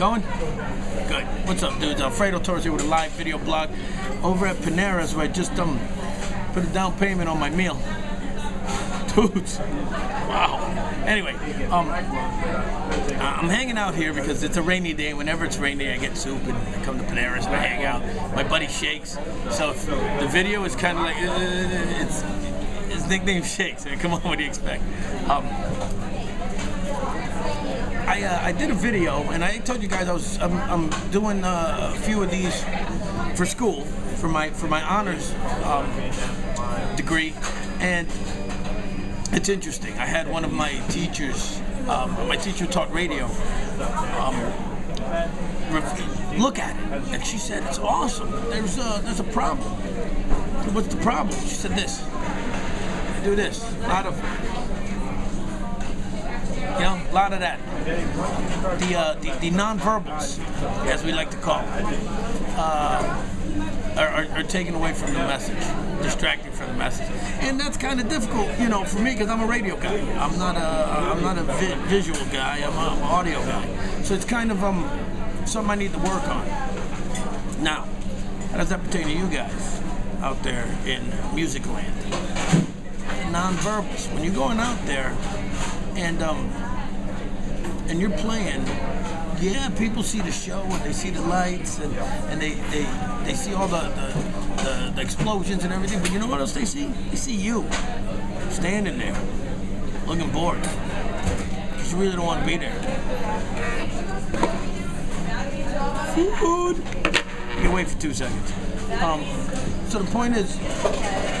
Going? Good. What's up, dudes? Alfredo Torres here with a live video blog over at Panera's where I just um put a down payment on my meal. Dudes. Wow. Anyway, um, I'm hanging out here because it's a rainy day. Whenever it's rainy, I get soup and I come to Panera's and I hang out. My buddy Shakes. So the video is kind of like, uh, it's his nickname Shakes. Come on, what do you expect? Um, I, uh, I did a video, and I told you guys I was I'm, I'm doing uh, a few of these for school for my for my honors um, degree, and it's interesting. I had one of my teachers, um, my teacher taught radio. Um, look at it, and she said it's awesome. There's a there's a problem. What's the problem? She said this. Do this. A lot of a lot of that. The, uh, the, the nonverbals, as we like to call them, uh, are, are, are, taken away from the message, distracting from the message, and that's kind of difficult, you know, for me because I'm a radio guy. I'm not a I'm not a vi visual guy. I'm, a, I'm an audio guy. So it's kind of um something I need to work on. Now, how does that pertain to you guys out there in music land? Nonverbals. When you're going out there and um, and you're playing, yeah, people see the show and they see the lights and, and they, they they see all the, the, the, the explosions and everything. But you know what else they see? They see you standing there, looking bored. Because you really don't want to be there. Food. Wait for two seconds. Um, so the point is,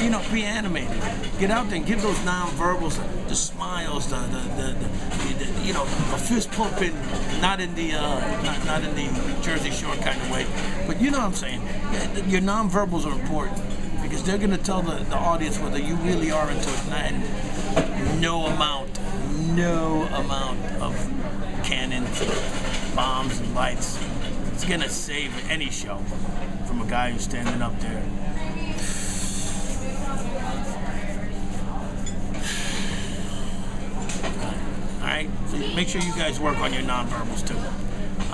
you know, be animated. Get out there and give those non-verbals, the smiles, the, the, the, the, you know, a fist pumping, not in the uh, not, not in the Jersey Shore kind of way, but you know what I'm saying. Your non-verbals are important because they're going to tell the, the audience whether you really are into it. And no amount, no amount of cannons, bombs, and lights it's to save any show from a guy who's standing up there. Alright, so make sure you guys work on your nonverbals too.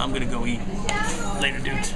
I'm to go eat. Later, dudes.